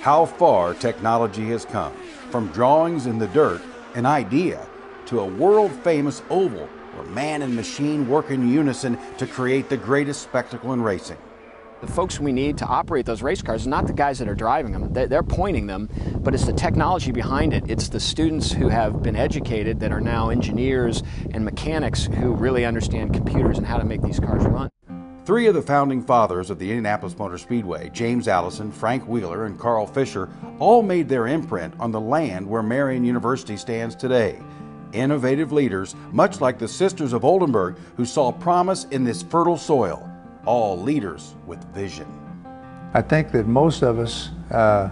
How far technology has come, from drawings in the dirt, an idea, to a world famous oval where man and machine work in unison to create the greatest spectacle in racing. The folks we need to operate those race cars are not the guys that are driving them, they're pointing them, but it's the technology behind it. It's the students who have been educated that are now engineers and mechanics who really understand computers and how to make these cars run. Three of the founding fathers of the Indianapolis Motor Speedway, James Allison, Frank Wheeler, and Carl Fisher, all made their imprint on the land where Marian University stands today. Innovative leaders, much like the Sisters of Oldenburg, who saw promise in this fertile soil all leaders with vision. I think that most of us uh,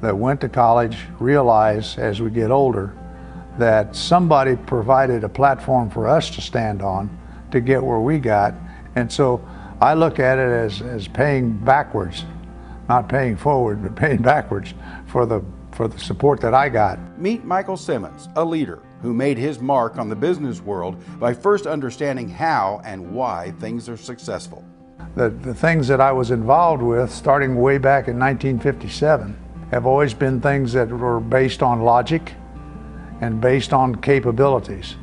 that went to college realize as we get older that somebody provided a platform for us to stand on to get where we got. And so I look at it as, as paying backwards, not paying forward, but paying backwards for the, for the support that I got. Meet Michael Simmons, a leader who made his mark on the business world by first understanding how and why things are successful the, the things that I was involved with, starting way back in 1957, have always been things that were based on logic and based on capabilities.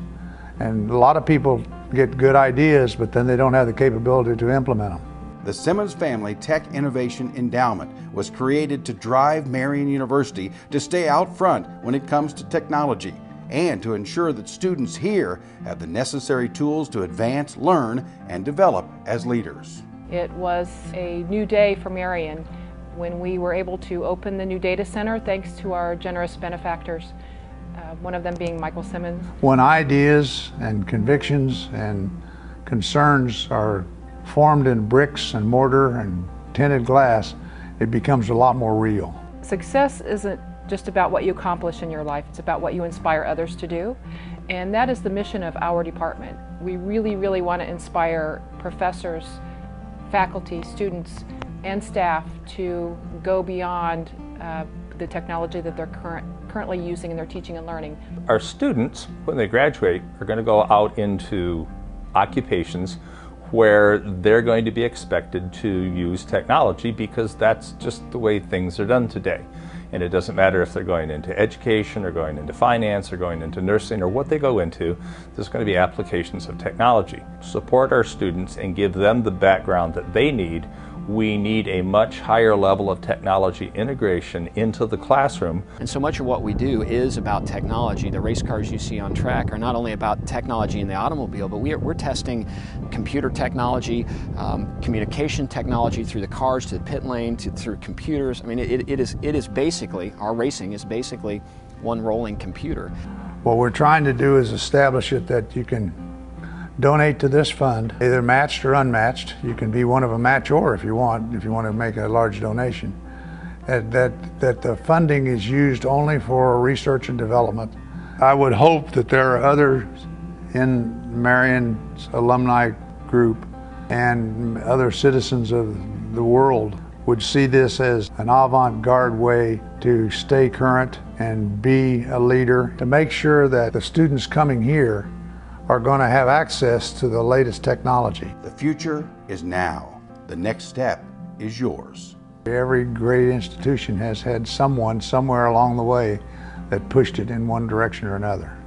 And a lot of people get good ideas, but then they don't have the capability to implement them. The Simmons Family Tech Innovation Endowment was created to drive Marian University to stay out front when it comes to technology and to ensure that students here have the necessary tools to advance, learn, and develop as leaders. It was a new day for Marian when we were able to open the new data center thanks to our generous benefactors, uh, one of them being Michael Simmons. When ideas and convictions and concerns are formed in bricks and mortar and tinted glass, it becomes a lot more real. Success isn't just about what you accomplish in your life, it's about what you inspire others to do. And that is the mission of our department. We really, really want to inspire professors faculty, students, and staff to go beyond uh, the technology that they're current, currently using in their teaching and learning. Our students, when they graduate, are going to go out into occupations where they're going to be expected to use technology because that's just the way things are done today. And it doesn't matter if they're going into education or going into finance or going into nursing or what they go into, there's going to be applications of technology. Support our students and give them the background that they need we need a much higher level of technology integration into the classroom. And so much of what we do is about technology. The race cars you see on track are not only about technology in the automobile, but we are, we're testing computer technology, um, communication technology through the cars to the pit lane, to, through computers. I mean, it, it, is, it is basically, our racing is basically one rolling computer. What we're trying to do is establish it that you can donate to this fund, either matched or unmatched. You can be one of a match or if you want, if you want to make a large donation. That, that, that the funding is used only for research and development. I would hope that there are others in Marian's alumni group and other citizens of the world would see this as an avant-garde way to stay current and be a leader, to make sure that the students coming here are going to have access to the latest technology. The future is now. The next step is yours. Every great institution has had someone somewhere along the way that pushed it in one direction or another.